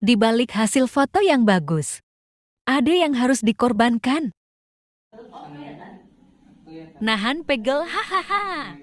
Di balik hasil foto yang bagus, ada yang harus dikorbankan. Nahan pegel, hahaha.